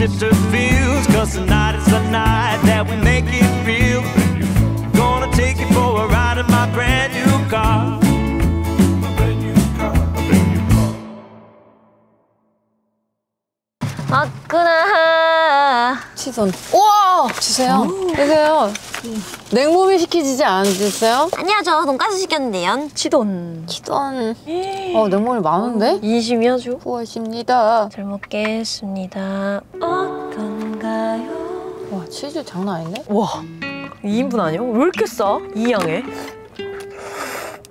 shifter feels. Cause tonight is the night that we make it real. Gonna take you for a ride in my brand new car. 맞구나. 치손. 우와! 주세요. 주세요. 냉모밀 시키지 않으셨어요? 아니요, 저 돈까스 시켰는데요. 치돈. 치돈. 어, 냉모밀 많은데? 인심이야죠. 구워십니다. 잘 먹겠습니다. 어떤가요? 와, 치즈 장난 아니네? 와, 2인분 아니야? 왜 이렇게 싸? 이 양에?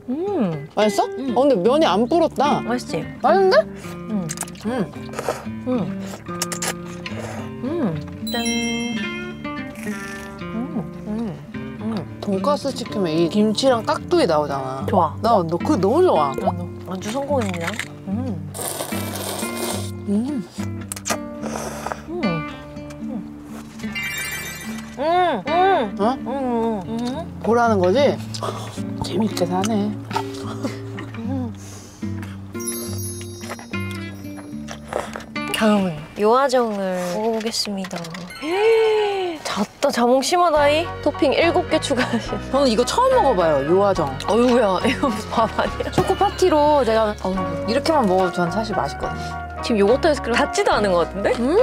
음, 맛있어? 어, 근데 면이 안 불었다. 맛있지? 맛있는데? 음, 음. 음. 음, 짠. 돈가스 시키면 이 김치랑 깍두기 나오잖아. 좋아. 나 너 그거 너무 좋아. 나도 안주 성공입니다. 음, 음. 음. 음, 음, 어? 음, 음. 보라는 거지? 재밌게 사네. 다음은 요아정을 먹어보겠습니다. 잤다 자몽 심하다이 토핑 7개 추가하신 저는 이거 처음 먹어봐요, 요아정. 어이구야 이거 무슨 밥 아니야? 초코 파티로 제가 어우, 이렇게만 먹어도 전 사실 맛있거든요. 지금 요거트 아이스크림 닿지도 않은 것 같은데? 음.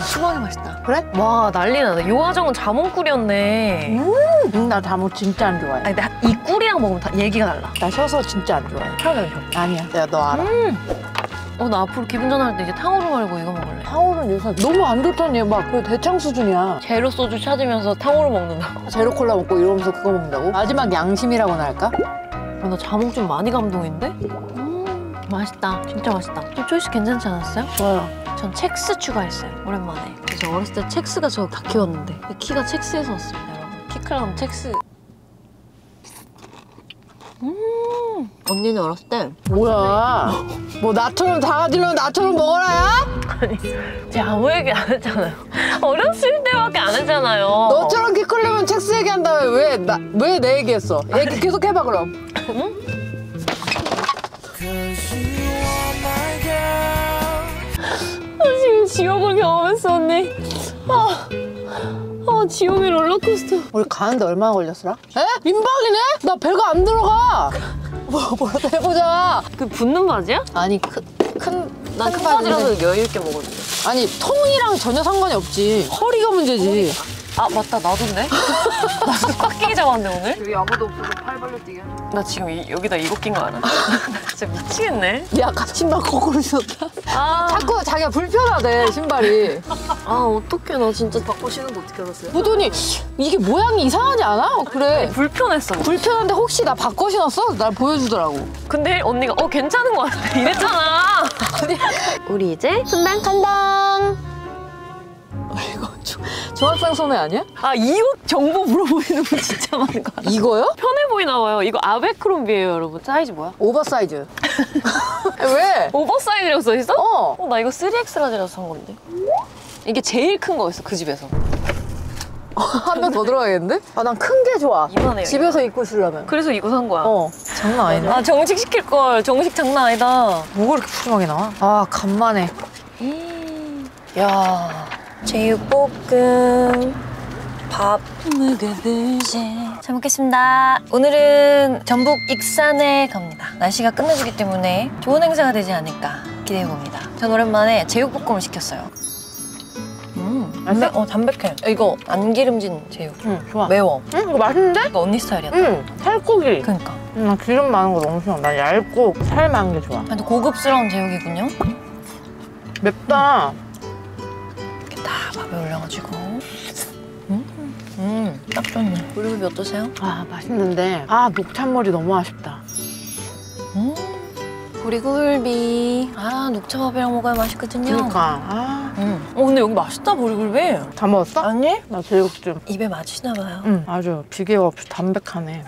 수박이 맛있다. 그래? 와 난리 나네 요아정은 자몽 꿀이었네 음, 나 자몽 진짜 안 좋아해. 아니 근데 이 꿀이랑 먹으면 다 얘기가 달라 나 셔서 진짜 안 좋아해. 좋아 아니야, 내가 너 알아. 어 나 앞으로 기분 전환할 때 이제 탕후루 말고 이거 먹을래 타올은 요새 너무 안 좋다니. 막 그 대창 수준이야. 제로 소주 찾으면서 탕후루 먹는다고 제로 콜라 먹고 이러면서 그거 먹는다고? 마지막 양심이라고나 할까? 어, 나 자몽 좀 많이 감동인데? 음 맛있다 진짜 맛있다 좀 choice 괜찮지 않았어요? 좋아요. 전 첵스 추가했어요 오랜만에 저 어렸을 때 첵스가 저 다 키웠는데 키가 첵스에서 왔습니다 여러분 키 크려면 첵스 음 언니는 어렸을 때 뭐야? 뭐 나처럼 다 가지려면 나처럼 먹어라야? 제가 아무 얘기 안 했잖아요 어렸을 때밖에 안 했잖아요 너처럼 키 크려면 첵스 얘기한 다음에 왜 나 왜 내 얘기했어? 얘기 계속 해봐 그럼. 지금 지옥을 경험했어 언니 아, 아 지옥의 롤러코스터 우리 가는데 얼마나 걸렸더라? 에? 민박이네? 나 배가 안 들어가. 뭐 뭐라도 해보자. 그 붙는 바지야? 아니 큰큰 난큰 바지라서 여유 있게 먹었는데 아니 통이랑 전혀 상관이 없지. 허리가 문제지. 아 맞다 나도인데? 나도 꽉 끼게 잡았는데 오늘? 여기 아무도 없어서 팔 벌려 뛰게. 나 지금 이- 여기다 이거 낀 거 알아? 나 진짜 미치겠네 야, 아까 신발 거꾸로 신었다. 아, 자꾸 자기가 불편하대 신발이. 아 어떡해 나 진짜 바꿔 신은 거 어떻게 알았어요? 보더니 이게 모양이 이상하지 않아? 그래. 불편했어 불편한데 혹시 나 바꿔 신었어? 날 보여주더라고. 근데 언니가 어 괜찮은 거 같아 이랬잖아 우리 이제 순단 한당. 중학생 소매 아니야? 아 이 옷 정보 물어보시는 분 진짜 많은 거 같아 이거요? 편해 보이나 봐요 이거 아베크롬비예요 여러분 사이즈 뭐야? 오버사이즈. 왜? oversize라고 써있어? 어. 어, 나 이거 3X 라지라서 산 건데 이게 제일 큰 거였어 그 집에서 한 명 더 들어가겠는데? 아, 난 큰 게 좋아. 이만해요 집에서 입고 있으려면. 그래서 이거 산 거야 어. 장난 아니네. 아 정식 시킬 걸 정식 장난 아니다 뭐가 이렇게 푸짐하게 나와? 아, 간만에. 야 제육볶음 밥 잘 먹겠습니다 오늘은 전북 익산에 갑니다 날씨가 끝내주기 때문에 좋은 행사가 되지 않을까 기대해봅니다 전 오랜만에 제육볶음을 시켰어요 음, 담백, 어, 담백해 이거 안 기름진 제육 응, 좋아. 매워 응, 이거 맛있는데? 이거 언니 스타일이야 응, 살코기. 그러니까 응, 나 기름 많은 거 너무 싫어. 난 얇고 살 많은 게 좋아. 아주 고급스러운 제육이군요 맵다. 이렇게 다 밥에 올려가지고 음, 음, 딱 좋네 올리브비 어떠세요? 아, 맛있는데. 아, 녹찬머리 너무 아쉽다. 음. 보리굴비 아 녹차밥이랑 먹어야 맛있거든요 그러니까. 아, 음. 어 근데 여기 맛있다 보리굴비 다 먹었어? 아니? 나 제육 좀. 입에 맞으시나 봐요 응, 아주 비계가 없이 담백하네.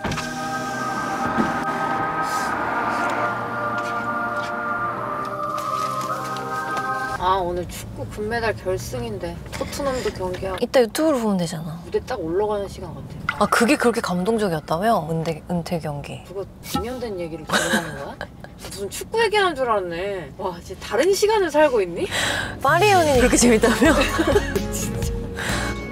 오늘 축구 금메달 결승인데 토트넘도 경기하고 이따 유튜브로 보면 되잖아 무대 딱 올라가는 시간 같아. 아 그게 그렇게 감동적이었다며? 은퇴, 은퇴 경기 그거 2년 된 얘기를 기억하는 거야? 무슨 축구 얘기하는 줄 알았네. 와, 진짜 다른 시간을 살고 있니? 파리 연인이 그렇게 재밌다며?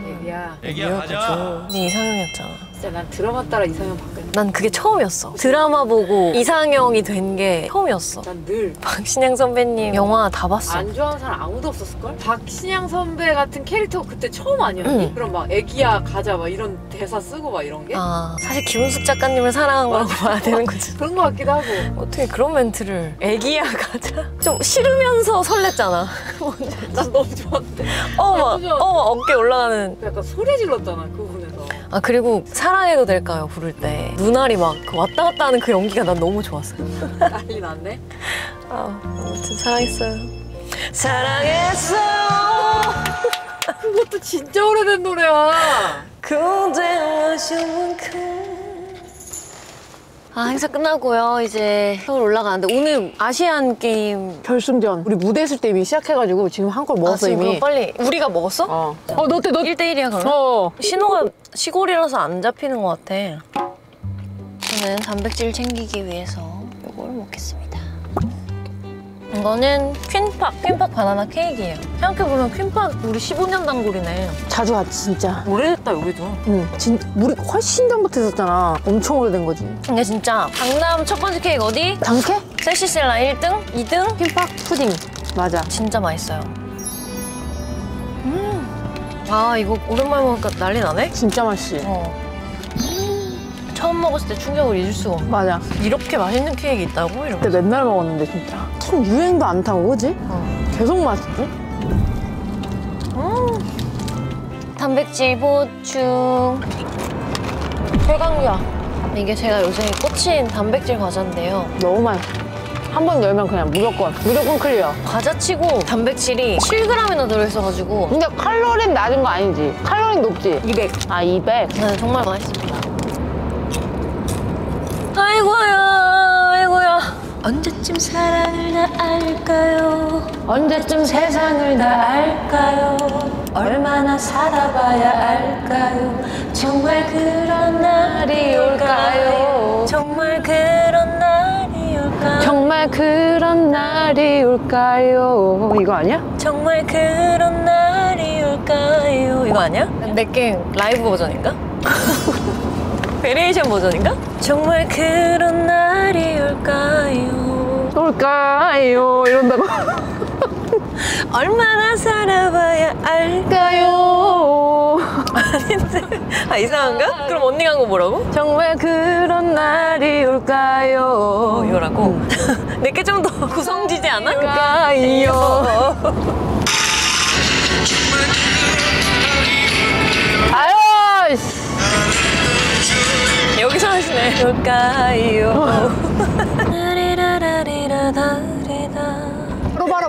얘기야. 애기야 가자. 네 이상형이었잖아. 진짜 난 드라마 따라 이상형 바뀌었네. 난 그게 처음이었어. 드라마 보고 이상형이 된 게 처음이었어. 난 늘. 박신양 선배님 영화 다 봤어. 안 좋아하는 사람 아무도 없었을걸? 박신양 선배 같은 캐릭터 그때 처음 아니었니? 응. 그럼 막 애기야 가자 막 이런 대사 쓰고 막 이런 게? 아, 사실 김은숙 작가님을 사랑한 거라고 봐야 되는 거지. 그런 거 같기도 하고 어떻게 그런 멘트를 애기야 가자. 좀 싫으면서 설렜잖아. 난 너무 좋았대 어머? 어머 어깨 올라가는. 약간 소리 질렀잖아 그 아 그리고 사랑해도 될까요 부를 때 눈알이 막그 왔다 갔다 하는 그 연기가 난 너무 좋았어요. 난리 났네 아 아무튼 사랑했어요. 사랑했어요. 그것도 진짜 오래된 노래야 그대 마시만큼 아 행사 끝나고요 이제 서울 올라가는데 오늘 아시안 게임 결승전. 우리 무대 했을 때 이미 시작해가지고 지금 한 골 아, 먹었어 지금 이미. 그럼 빨리 우리가 먹었어? 어. 어, 너 때, 너 1대1이야 그럼? 어. 신호가 시골이라서 안 잡히는 것 같아 저는 단백질 챙기기 위해서 이걸 먹겠습니다 이거는 퀸팍 퀸팍 바나나 케이크예요 생각해보면 퀸팍 우리 15년 단골이네 자주 갔지, 진짜. 오래됐다 여기도 응. 진, 우리 훨씬 전부터 했었잖아. 엄청 오래된 거지. 근데 진짜 강남 첫 번째 케이크 어디? 당캐? 셀시셀라 1등? 2등? 퀸팍 푸딩. 맞아. 진짜 맛있어요. 음. 아, 이거 오랜만에 먹으니까 난리 나네? 진짜 맛있지. 어. 처음 먹었을 때 충격을 잊을 수가 없네. 맞아. 이렇게 맛있는 케이크 있다고? 그때 맨날 먹었는데, 진짜. 참 유행도 안 타고, 그지? 어. 계속 맛있지? 단백질 보충. 최강자. 이게 제가 요새 꽂힌 단백질 과자인데요. 너무 맛있어. 한 번 열면 그냥 무조건, 무조건 클리어. 과자치고 단백질이 7g이나 들어있어가지고 근데 칼로리는 낮은 거 아니지? 칼로리는 높지? 200. 아, 200. 네, 정말 맛있습니다. 아이고야, 아이고야. 언제쯤 사랑을 다 알까요? 언제쯤 세상을 다 알까요? 얼마나 살아봐야 알까요? 정말 그런 날이 올까요? 정말 올까요? 정말 그런 날이 올까요? 이거 아니야? 정말 그런 날이 올까요? 이거 아니야? 내게 라이브 버전인가? variation 버전인가? 정말 그런 날이 올까요? 올까요? 이런다고. 얼마나 살아봐야 알까요? 아닌데? 아 이상한가? 그럼 언니가 한 거 뭐라고? 정말 그런 날이 올까요? 어, 이거라고? 내게 좀 더 구성지지 않아? 올까요? 아유! 씨. 여기서 하시네. 올까요?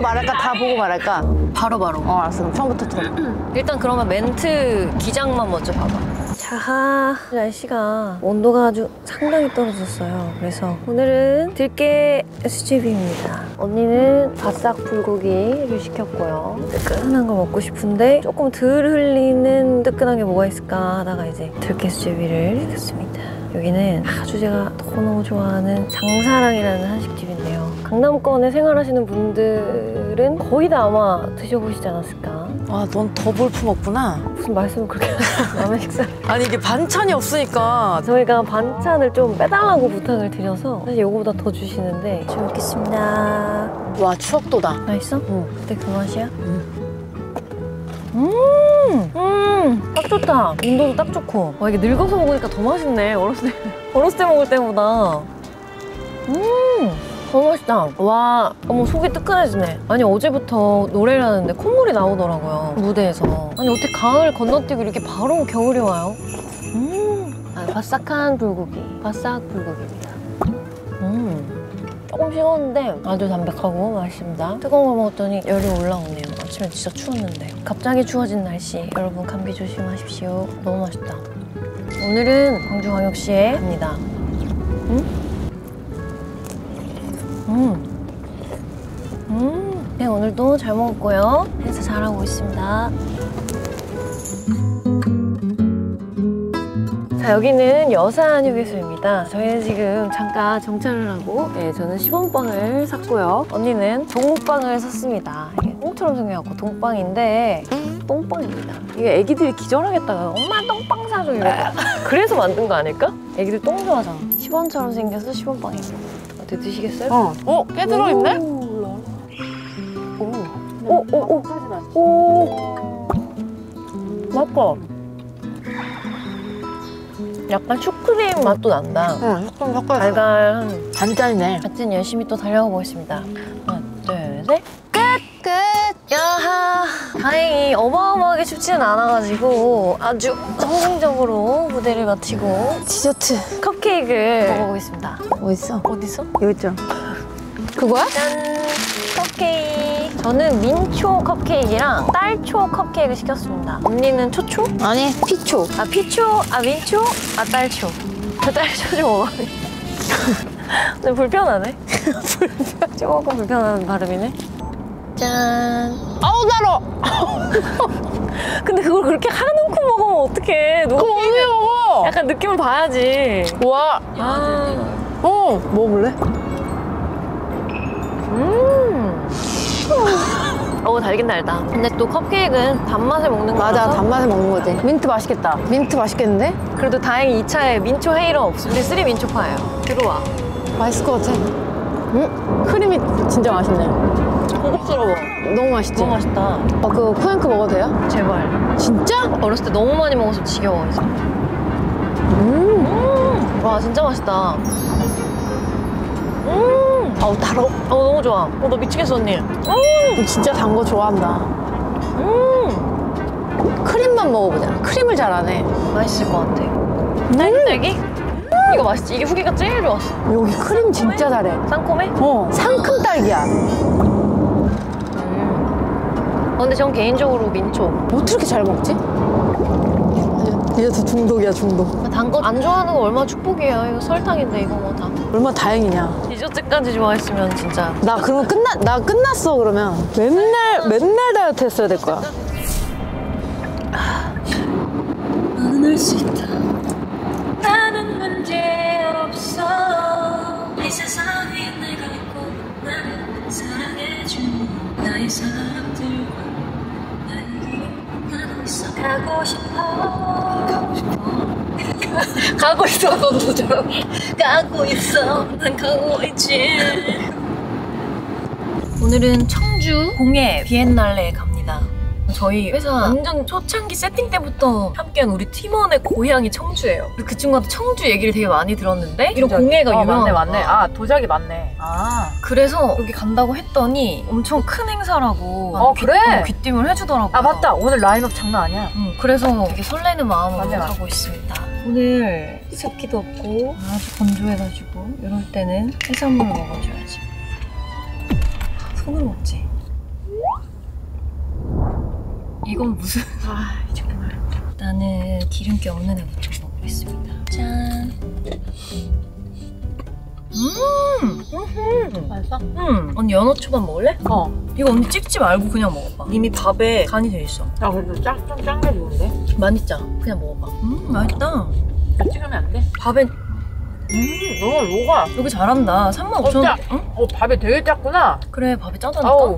말할까? 다 보고 말할까? 바로 바로. 어, 알았어. 그럼 처음부터 들어. 일단 그러면 멘트 기장만 먼저 봐봐. 자, 날씨가 온도가 아주 상당히 떨어졌어요. 그래서 오늘은 들깨 수제비입니다. 언니는 바싹 불고기를 시켰고요. 뜨끈한 거 먹고 싶은데 조금 덜 흘리는 뜨끈한 게 뭐가 있을까 하다가 이제 들깨 수제비를 시켰습니다. 여기는 아주 제가 너무너무 좋아하는 장사랑이라는 한식집인데요. 강남권에 생활하시는 분들은 거의 다 아마 드셔보시지 않았을까. 아, 넌 더 볼품 없구나. 무슨 말씀을 그렇게 하세요? 남의 식사. 아니, 이게 반찬이 없으니까. 저희가 반찬을 좀 빼달라고 부탁을 드려서 사실 요거보다 더 주시는데 잘 먹겠습니다. 와, 추억도다. 맛있어? 응. 그때 그 맛이야? 음, 음, 딱 좋다. 온도도 딱 좋고. 와, 이게 늙어서 먹으니까 더 맛있네. 어렸을 때, 어렸을 때 먹을 때보다. 음, 너무 맛있다. 와, 어머, 속이 뜨끈해지네. 아니, 어제부터 노래를 하는데 콧물이 나오더라고요. 무대에서. 아니, 어떻게 가을 건너뛰고 이렇게 바로 겨울이 와요? 음, 아, 바싹한 불고기. 바싹 불고기입니다. 음. 조금 식었는데 아주 담백하고 맛있습니다. 뜨거운 걸 먹었더니 열이 올라오네요. 아침에 진짜 추웠는데. 갑자기 추워진 날씨. 여러분 감기 조심하십시오. 너무 맛있다. 오늘은 광주광역시에 갑니다. 네, 오늘도 잘 먹었고요. 행사 잘하고 있습니다. 자 여기는 여산 휴게소입니다. 저희는 지금 잠깐 정차를 하고 네, 저는 시범빵을 샀고요. 언니는 동빵을 샀습니다. 이게 똥처럼 생겨갖고 동빵인데 똥빵입니다. 이게 애기들이 기절하겠다가 엄마 똥빵 사줘 이러고 그래서 만든 거 아닐까? 애기들 똥 좋아하잖아. 시범처럼 생겨서 시범빵입니다. 어때 드시겠어요? 어. 어? 깨 들어있네? 오, 오, 오, 오. 맛봐. 약간 슈크림 맛도 난다. 응, 조금 섞어서. 달달한. 단짠이네. 하여튼 열심히 또 달려가 보겠습니다. 하나, 둘, 셋. 끝! 끝! 야하! 다행히 어마어마하게 춥지는 않아가지고 아주 성공적으로 무대를 마치고 디저트. 컵케이크를 먹어보겠습니다. 어딨어? 어딨어? 여기 있죠. 그거야? 짠! 컵케이크. 저는 민초 컵케이크랑 딸초 컵케이크 시켰습니다. 언니는 초초? 아니, 피초. 아 피초? 아 민초? 아 딸초. 저 딸초 좀 먹어. 근데 불편하네. 불편. 조금 불편한 발음이네. 짠. 아우, 달어! 근데 그걸 그렇게 한움큼 먹으면 어떡해. 누가 그럼 언니 먹어! 약간 느낌을 봐야지. 와, 아. 어, 먹어볼래? 어 달긴 달다. 근데 또 컵케이크는 단맛에 먹는 거라서 맞아, 단맛에 먹는 거지. 민트 맛있겠다. 민트 맛있겠는데? 그래도 다행히 2차에 민초 hater 없어. 근데 three 민초파예요. 들어와. 맛있을 것 같아. 음? 크림이 진짜 맛있네. 고급스러워. 너무 맛있지? 너무 맛있다. 어, 그 포양크 먹어도 돼요? 제발. 진짜? 어렸을 때 너무 많이 먹어서 지겨워 이제. 음. 와 진짜 맛있다. 음. 아우, 달어. 어 너무 좋아. 어 나 미치겠어 언니. 너 진짜 단 거 좋아한다. 음. 크림만 먹어보자. 크림을 잘 안 해. 맛있을 것 같아. 딸기 딸기? 이거 맛있지. 이게 후기가 제일 좋았어. 여기 크림 진짜 잘해. 상콤해? 어, 상큼 딸기야. 음. 어, 근데 전 개인적으로 민초. 어떻게 이렇게 잘 먹지? 디저트 중독이야, 중독. 단 거 안 좋아하는 거 얼마나 축복이야. 이거 설탕인데 이거 뭐 다. 얼마나 다행이냐. 디저트까지 좋아했으면 진짜. 나 그러면 끝나, 나 끝났어, 그러면. 맨날, 맨날 다이어트 했어야 될 거야. 나는 할 수 있다. 나는 문제 없어. 이 세상에 내가 있고 나를 사랑해준 나의 사람들과 나에게 나도 있어. 가고 싶어. 가고 있어, 좀. 가고 있어. 난 가고 있지. 오늘은 청주 공예 비엔날레에 갑니다. 저희 회사 완전 초창기 세팅 때부터 함께한 우리 팀원의 고향이 청주예요. 그 친구한테 청주 얘기를 되게 많이 들었는데 이런 공예가 어, 유명한 맞네 맞네. 거야. 아 도자기 맞네. 아. 그래서 여기 간다고 했더니 엄청 큰 행사라고 어, 귀- 그래? 어, 귀띔을 해주더라고요. 아 맞다. 오늘 라인업 장난 아니야. 응, 그래서 되게 설레는 마음으로 맞네. 가고 있습니다. 오늘 습기도 없고 아주 건조해가지고 이럴 때는 해산물 먹어줘야지. 손으로 먹지. 이건 무슨? 아 정말. 나는 기름기 없는 애부터 먹어보겠습니다. 짠. 음, 음, 맛있어? 음. 언니 연어 초밥 먹을래? 어. 이거 언니 찍지 말고 그냥 먹어봐. 이미 밥에 간이 돼 있어. 야 그래도 짱짱짠게 좋은데? 맛있잖아. 그냥 먹어봐. 음, 맛있다. 야, 찍으면 안 돼? 밥에 음 너무 녹아. 여기 잘한다. 3만 어, 5천 원. 짜. 응? 어 밥이 되게 작구나. 그래, 밥이 짜다니까. 아우.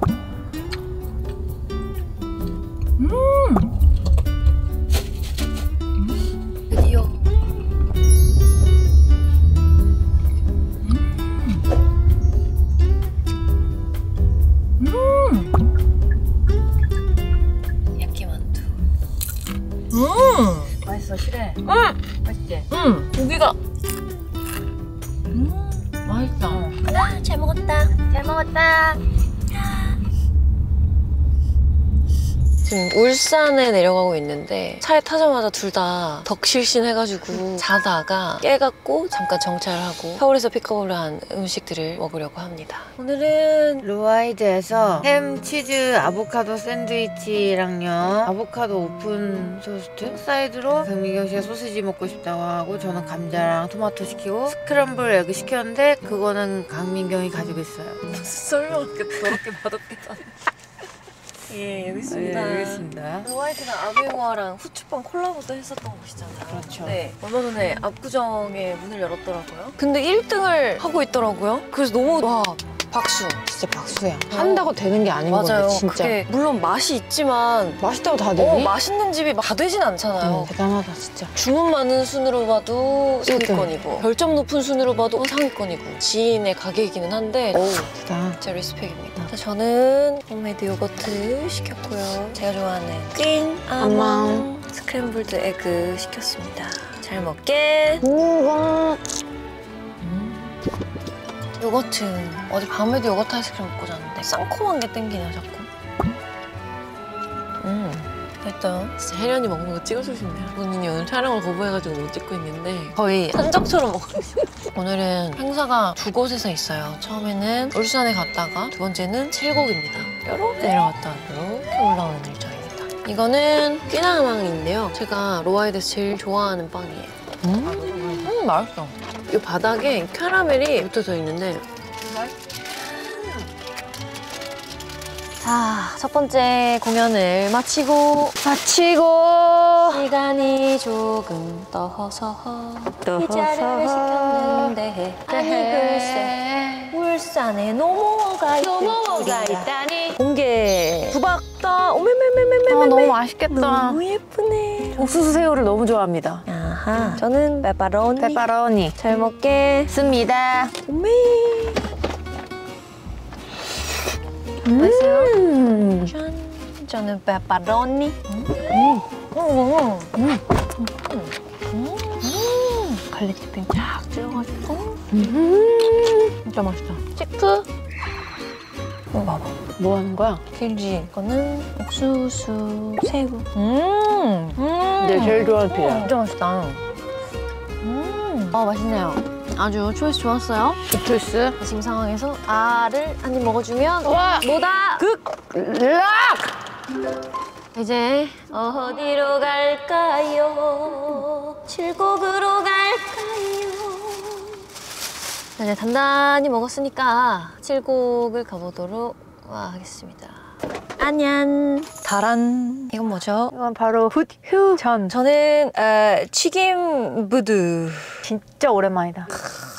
울산에 내려가고 있는데 차에 타자마자 둘 다 떡실신 해가지고 자다가 깨갖고 잠깐 정차를 하고 서울에서 픽업을 한 음식들을 먹으려고 합니다. 오늘은 루아이드에서 햄, 치즈, 아보카도 샌드위치랑요. 아보카도 오픈 토스트? 사이드로 박미경 씨가 소시지 먹고 싶다고 하고 저는 감자랑 토마토 시키고 스크램블 에그 시켰는데 그거는 강민경이 가지고 있어요. 설명할게 더럽게 맛없게 예, 여기 네, 있습니다. 알겠습니다. 화이트랑 아비오아랑 후추빵 콜라보도 했었던 곳이잖아요. 그렇죠. 네. 얼마 전에 압구정에 문을 열었더라고요. 근데 1등을 하고 있더라고요. 그래서 너무 와 박수. 진짜 박수야. 한다고 되는 게 아닌 맞아요. 건데 진짜. 그게 물론 맛이 있지만 맛있다고 다 어, 되니? 맛있는 집이 다 되진 않잖아요. 응, 대단하다 진짜. 주문 많은 순으로 봐도. 상위권이고 별점 높은 순으로 봐도 상위권이고 지인의 가게이기는 한데 오 대단. 진짜 respect입니다. 자, 저는 홈메이드 요거트 시켰고요. 제가 좋아하는 퀸 아망. 스크램블드 에그 시켰습니다. 잘 먹을게. 우와. 요거트 어제 밤에도 요거트 아이스크림 먹고 잤는데 상콤한 게 땡기네요 자꾸. 음. 일단 진짜 혜련이 먹는 거 찍어주고 싶네요. 본인이 오늘 촬영을 거부해가지고 못 찍고 있는데 거의 산적처럼 먹고 있어요. 오늘은 행사가 두 곳에서 있어요. 처음에는 울산에 갔다가 두 번째는 칠곡입니다. 이렇게 내려갔다 이렇게 올라오는 일정입니다. 이거는 퀸아망인데요. 제가 로아이드에서 제일 좋아하는 빵이에요. 음, 음 맛있어. 이 바닥에 캐러멜이 붙어져 있는데. 자, 첫 번째 공연을 마치고 마치고 시간이 조금 떠서 피자를 시켰는데. 아니 글쎄. 울산에 노모어가 노모어가 있다니. 공개. 두박다 오메메메메메 아, 너무 맛있겠다. 너무 예쁘네. 옥수수 새우를 너무 좋아합니다. 아하 저는 페퍼로니 페퍼로니 잘 먹겠습니다 오메 맛있어요? 음. 짠 저는 페퍼로니 음. 음. 음. 음. 음. garlic dipping 쫙 찍어가지고 진짜 맛있다 치즈 이거 봐봐 뭐 하는 거야? 길지 이거는 옥수수 새우 음, 음. 내 제일 좋아하는 피자. 진짜 맛있다 음. 아 맛있네요 아주 초이스 좋았어요 비틀스. 지금 상황에서 알을 한입 먹어주면 와! 뭐다 극 락! 이제 어디로 갈까요? 칠곡으로 갈까요? 자, 이제 단단히 먹었으니까 칠곡을 가보도록 하겠습니다. 안녕. 다란. 이건 뭐죠? 이건 바로 훗휴 전. 저는 어, 튀김 부두. 진짜 오랜만이다.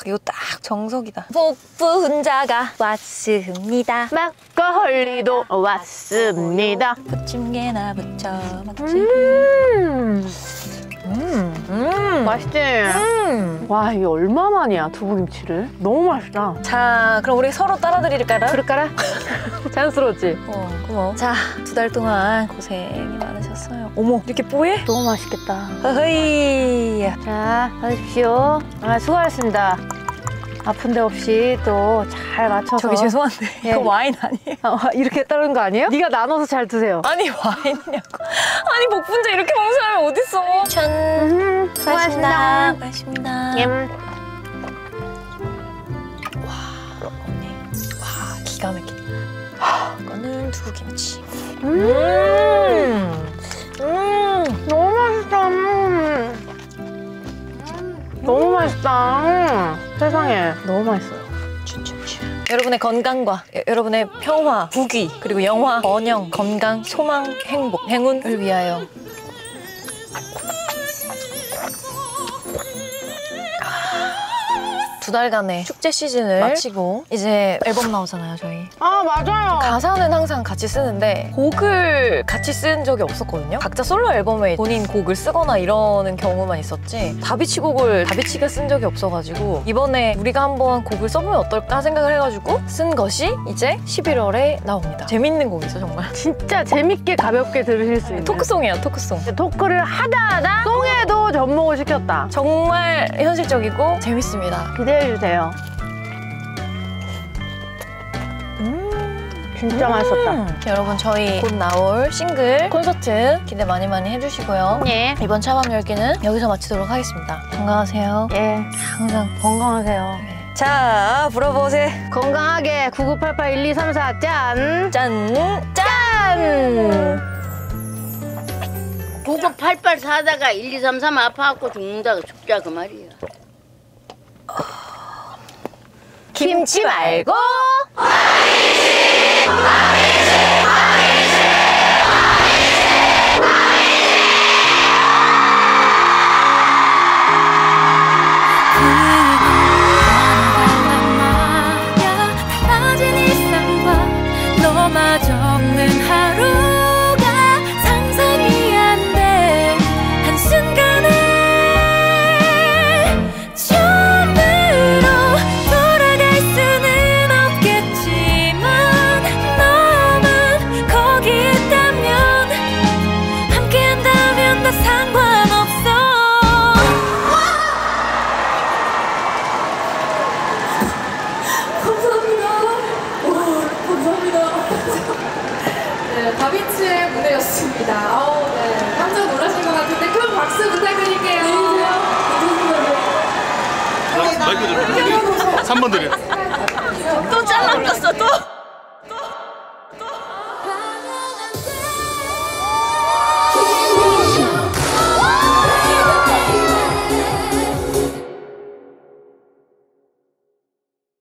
이거 딱 정석이다. 복분자가 왔습니다. 막걸리도 왔습니다. 부침개나 부쳐 먹지. 음, 음. 음. 맛있지? 음. 와, 이게 얼마만이야, 두부김치를? 너무 맛있다. 자, 그럼 우리 서로 따라 드릴까요? 그럴까라? 자연스러웠지? 어, 고마워. 자, 두 달 동안 고생이 많으셨어요. 어머, 이렇게 뽀해? 너무 맛있겠다. 허허이. 자, 받으십시오. 아, 수고하셨습니다. 아픈 데 없이 또 잘 맞춰서. 저기 죄송한데 예. 이거 와인 아니에요? 어, 이렇게 따르는 거 아니에요? 네가 나눠서 잘 드세요. 아니 와인이냐고. 아니 복분자 이렇게 먹는 사람이 어딨어? 짠. 음, 수고하셨습니다. 수고하셨습니다. 음. 언니. 와, 기가 막히다. 이거는 두부김치. 음, 음. 여러분의 건강과 여- 여러분의 평화, 부귀, 그리고 영화, 번영, 건강, 소망, 행복, 행운을 위하여. 달간의 축제 시즌을 마치고 이제 앨범 나오잖아요, 저희. 아, 맞아요. 가사는 항상 같이 쓰는데 곡을 같이 쓴 적이 없었거든요. 각자 솔로 앨범에 본인 곡을 쓰거나 이러는 경우만 있었지 다비치 곡을 다비치가 쓴 적이 없어가지고 이번에 우리가 한번 곡을 써보면 어떨까 생각을 해가지고 쓴 것이 이제 11월에 나옵니다. 재밌는 곡이죠, 정말. 진짜 재밌게 가볍게 들으실 수 있는. 토크송이에요, 토크송. 토크를 하다 하다 송에도 접목을 시켰다. 정말 현실적이고 재밌습니다. 기대해 주세요. 진짜 맛있었다. 음. 여러분 저희 곧 나올 싱글 콘서트 기대 많이 많이 해주시고요. 예. 이번 차밤 열기는 여기서 마치도록 하겠습니다. 건강하세요. 예. 항상 건강하세요. 자 불어보세요. 건강하게 9988-1234 짠! 짠! 짠! 9988 사다가 1233 아파갖고 죽는다고 죽자 그 말이야. 김치 말고 번 드려. 또 잘라졌어 또.